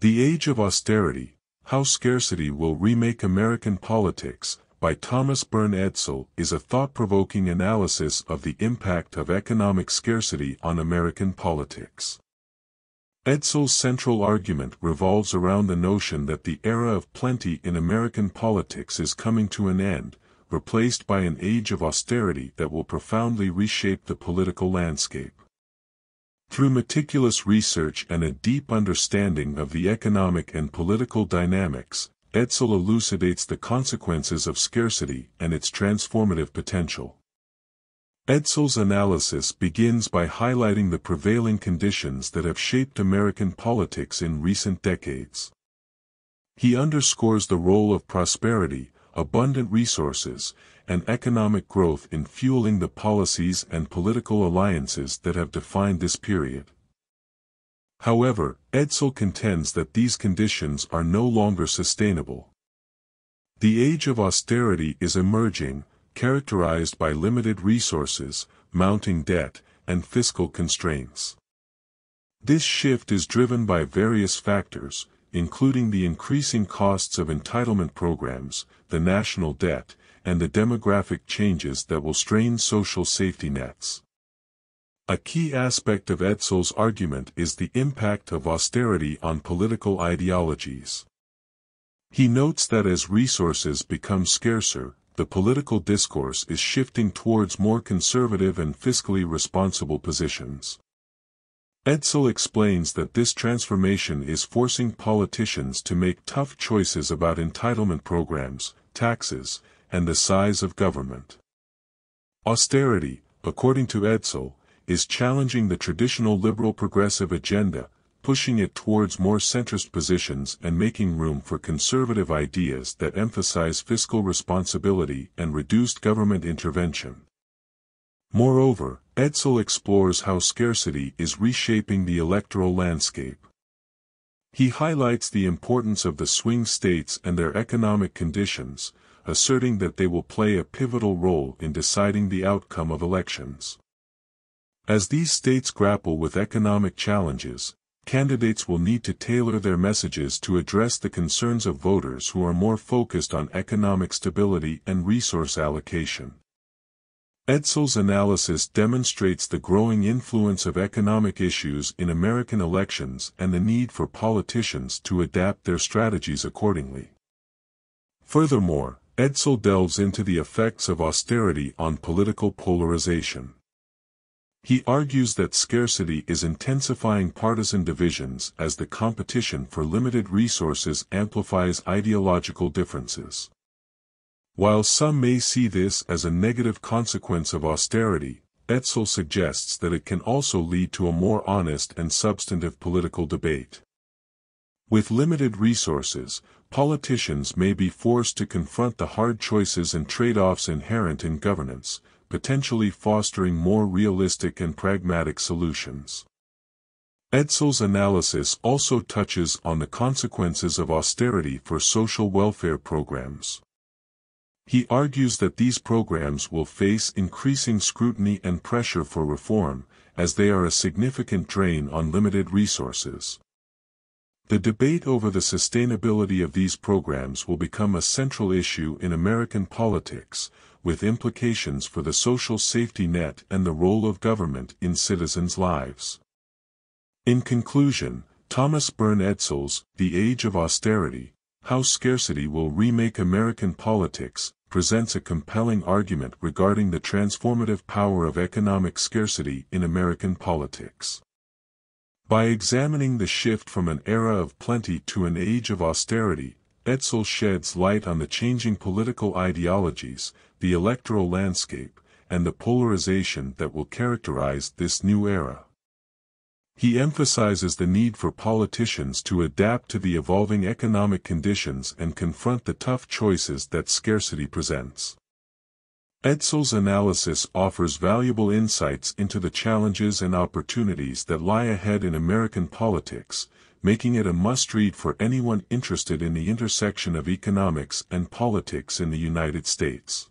The Age of Austerity, How Scarcity Will Remake American Politics, by Thomas Byrne Edsall is a thought-provoking analysis of the impact of economic scarcity on American politics. Edsall's central argument revolves around the notion that the era of plenty in American politics is coming to an end, replaced by an age of austerity that will profoundly reshape the political landscape. Through meticulous research and a deep understanding of the economic and political dynamics, Edsall elucidates the consequences of scarcity and its transformative potential. Edsall's analysis begins by highlighting the prevailing conditions that have shaped American politics in recent decades. He underscores the role of prosperity, abundant resources, and economic growth in fueling the policies and political alliances that have defined this period. However, Edsall contends that these conditions are no longer sustainable. The age of austerity is emerging, characterized by limited resources, mounting debt, and fiscal constraints. This shift is driven by various factors, including the increasing costs of entitlement programs, the national debt, and the demographic changes that will strain social safety nets. A key aspect of Edsall's argument is the impact of austerity on political ideologies. He notes that as resources become scarcer, the political discourse is shifting towards more conservative and fiscally responsible positions. Edsall explains that this transformation is forcing politicians to make tough choices about entitlement programs, taxes, and the size of government. Austerity, according to Edsall, is challenging the traditional liberal progressive agenda, pushing it towards more centrist positions and making room for conservative ideas that emphasize fiscal responsibility and reduced government intervention. Moreover, Edsall explores how scarcity is reshaping the electoral landscape. He highlights the importance of the swing states and their economic conditions, asserting that they will play a pivotal role in deciding the outcome of elections. As these states grapple with economic challenges, candidates will need to tailor their messages to address the concerns of voters who are more focused on economic stability and resource allocation. Edsall's analysis demonstrates the growing influence of economic issues in American elections and the need for politicians to adapt their strategies accordingly. Furthermore, Edsall delves into the effects of austerity on political polarization. He argues that scarcity is intensifying partisan divisions as the competition for limited resources amplifies ideological differences. While some may see this as a negative consequence of austerity, Edsall suggests that it can also lead to a more honest and substantive political debate. With limited resources, politicians may be forced to confront the hard choices and trade-offs inherent in governance, potentially fostering more realistic and pragmatic solutions. Edsall's analysis also touches on the consequences of austerity for social welfare programs. He argues that these programs will face increasing scrutiny and pressure for reform, as they are a significant drain on limited resources. The debate over the sustainability of these programs will become a central issue in American politics, with implications for the social safety net and the role of government in citizens' lives. In conclusion, Thomas Byrne Edsall's The Age of Austerity, How Scarcity Will Remake American Politics, presents a compelling argument regarding the transformative power of economic scarcity in American politics. By examining the shift from an era of plenty to an age of austerity, Edsall sheds light on the changing political ideologies, the electoral landscape, and the polarization that will characterize this new era. He emphasizes the need for politicians to adapt to the evolving economic conditions and confront the tough choices that scarcity presents. Edsall's analysis offers valuable insights into the challenges and opportunities that lie ahead in American politics, making it a must-read for anyone interested in the intersection of economics and politics in the United States.